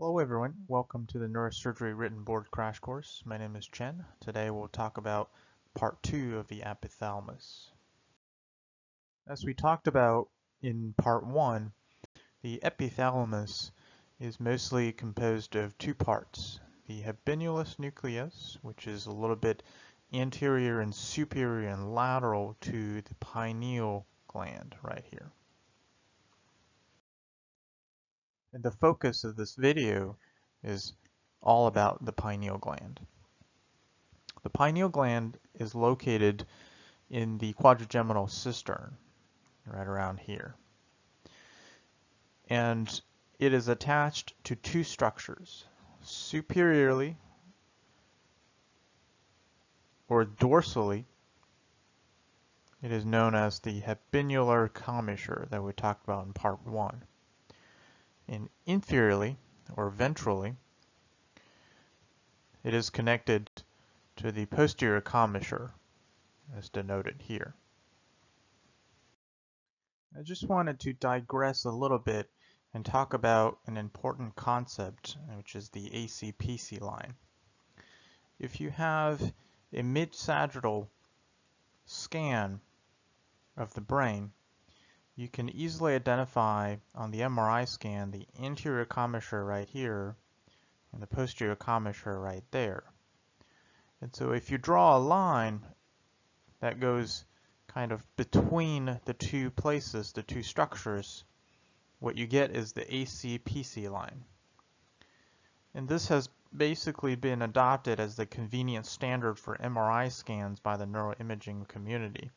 Hello everyone, welcome to the Neurosurgery Written Board Crash Course. My name is Chen. Today we'll talk about part two of the epithalamus. As we talked about in part one, the epithalamus is mostly composed of two parts. The habenular nucleus, which is a little bit anterior and superior and lateral to the pineal gland right here. The focus of this video is all about the pineal gland. The pineal gland is located in the quadrigeminal cistern, right around here. And it is attached to two structures. Superiorly, or dorsally, it is known as the habenular commissure that we talked about in part one and inferiorly or ventrally it is connected to the posterior commissure as denoted here. I just wanted to digress a little bit and talk about an important concept which is the ACPC line. If you have a mid-sagittal scan of the brain you can easily identify on the MRI scan the anterior commissure right here and the posterior commissure right there. And so if you draw a line that goes kind of between the two places, the two structures, what you get is the ACPC line. And this has basically been adopted as the convenient standard for MRI scans by the neuroimaging community.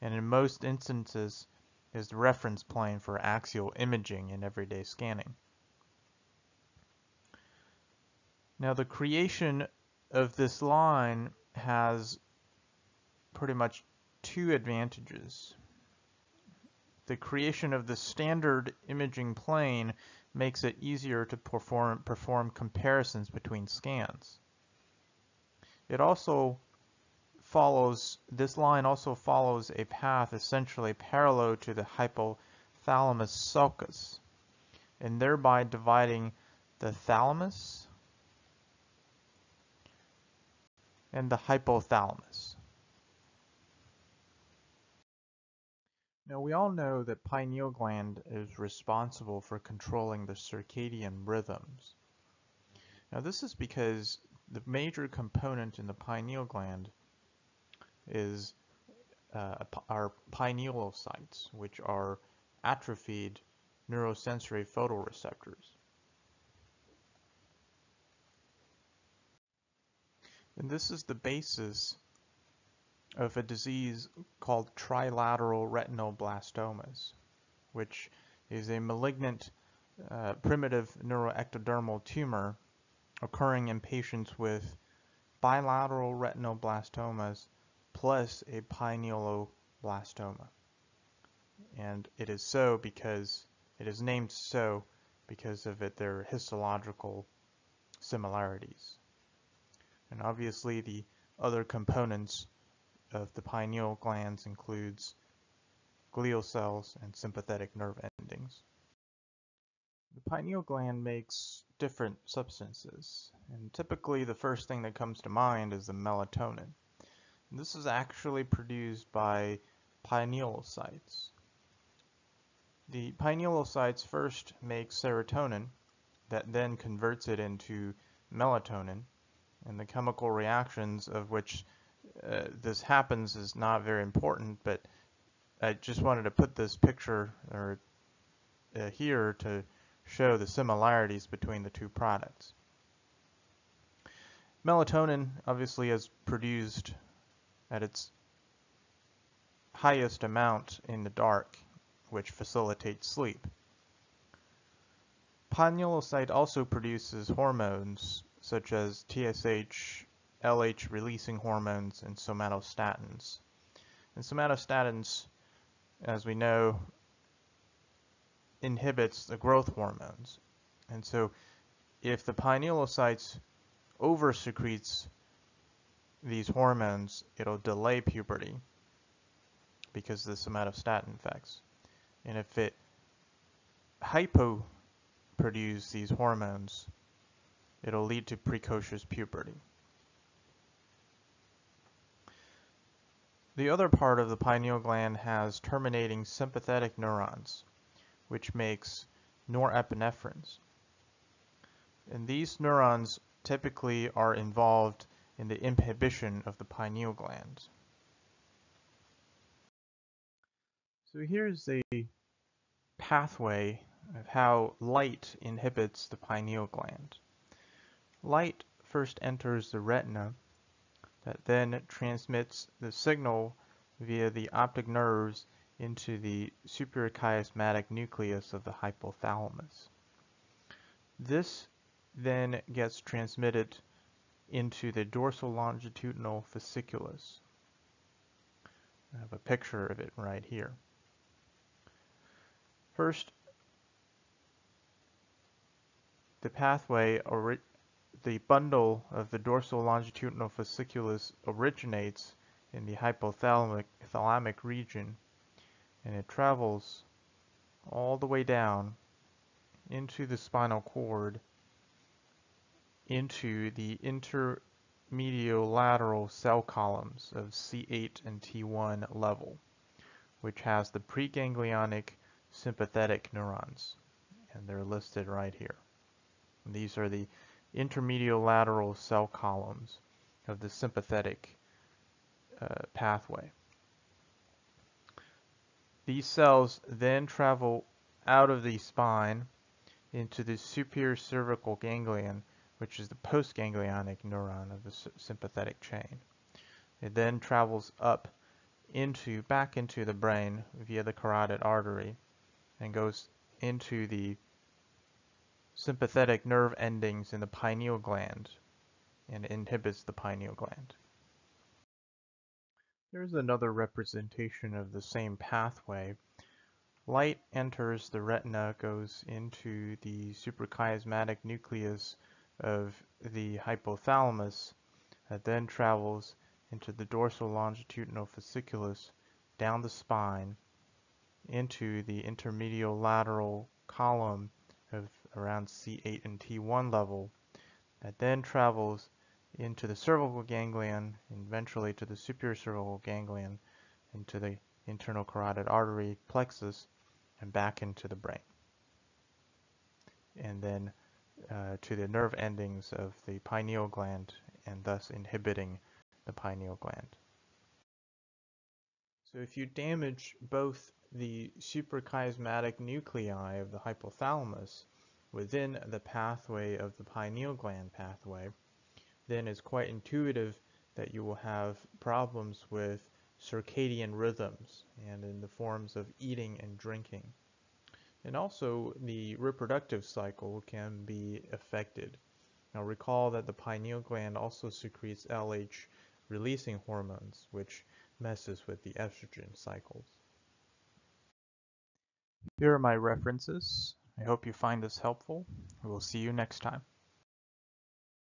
And in most instances, is the reference plane for axial imaging in everyday scanning. Now the creation of this line has pretty much two advantages. The creation of the standard imaging plane makes it easier to perform, perform comparisons between scans. It also follows, this line also follows a path essentially parallel to the hypothalamus sulcus, and thereby dividing the thalamus and the hypothalamus. Now we all know that pineal gland is responsible for controlling the circadian rhythms. Now this is because the major component in the pineal gland is uh, our pinealocytes, which are atrophied neurosensory photoreceptors. And this is the basis of a disease called trilateral retinoblastomas, which is a malignant uh, primitive neuroectodermal tumor occurring in patients with bilateral retinoblastomas plus a pinealoblastoma. And it is so because it is named so because of it, their histological similarities. And obviously the other components of the pineal glands includes glial cells and sympathetic nerve endings. The pineal gland makes different substances, and typically the first thing that comes to mind is the melatonin. This is actually produced by pinealocytes. The pinealocytes first make serotonin that then converts it into melatonin and the chemical reactions of which uh, this happens is not very important but I just wanted to put this picture or uh, here to show the similarities between the two products. Melatonin obviously is produced at its highest amount in the dark, which facilitates sleep. Pinealocyte also produces hormones such as TSH, LH releasing hormones, and somatostatins. And somatostatins, as we know, inhibits the growth hormones. And so if the pinealocytes over-secretes these hormones, it'll delay puberty because of the somatostatin effects. And if it hypo produce these hormones, it'll lead to precocious puberty. The other part of the pineal gland has terminating sympathetic neurons, which makes norepinephrines. And these neurons typically are involved in the inhibition of the pineal gland. So here's a pathway of how light inhibits the pineal gland. Light first enters the retina that then transmits the signal via the optic nerves into the suprachiasmatic nucleus of the hypothalamus. This then gets transmitted into the dorsal longitudinal fasciculus. I have a picture of it right here. First, the pathway, or the bundle of the dorsal longitudinal fasciculus originates in the hypothalamic thalamic region and it travels all the way down into the spinal cord into the intermediolateral cell columns of C8 and T1 level, which has the preganglionic sympathetic neurons, and they're listed right here. And these are the intermediolateral cell columns of the sympathetic uh, pathway. These cells then travel out of the spine into the superior cervical ganglion which is the postganglionic neuron of the sympathetic chain. It then travels up into back into the brain via the carotid artery and goes into the sympathetic nerve endings in the pineal gland and inhibits the pineal gland. Here's another representation of the same pathway. Light enters the retina, goes into the suprachiasmatic nucleus of the hypothalamus that then travels into the dorsal longitudinal fasciculus down the spine into the intermedial lateral column of around C8 and T1 level that then travels into the cervical ganglion and eventually to the superior cervical ganglion into the internal carotid artery plexus and back into the brain. And then uh, to the nerve endings of the pineal gland and thus inhibiting the pineal gland. So if you damage both the suprachiasmatic nuclei of the hypothalamus within the pathway of the pineal gland pathway, then it's quite intuitive that you will have problems with circadian rhythms and in the forms of eating and drinking. And also the reproductive cycle can be affected. Now recall that the pineal gland also secretes LH releasing hormones, which messes with the estrogen cycles. Here are my references. I hope you find this helpful. We'll see you next time.